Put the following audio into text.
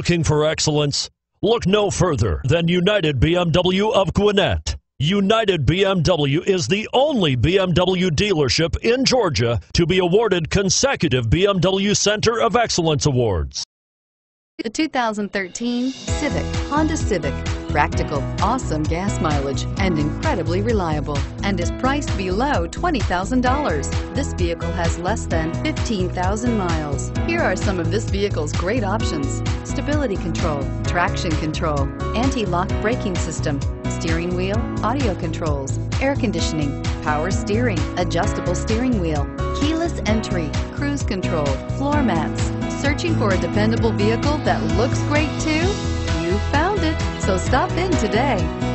Looking for excellence? Look no further than United BMW of Gwinnett. United BMW is the only BMW dealership in Georgia to be awarded consecutive BMW Center of Excellence Awards. The 2013 Civic, Honda Civic. Practical, awesome gas mileage, and incredibly reliable, and is priced below $20,000. This vehicle has less than 15,000 miles. Here are some of this vehicle's great options. Stability control, traction control, anti-lock braking system, steering wheel, audio controls, air conditioning, power steering, adjustable steering wheel, keyless entry, cruise control, floor mats. Searching for a dependable vehicle that looks great too? You found it, so stop in today.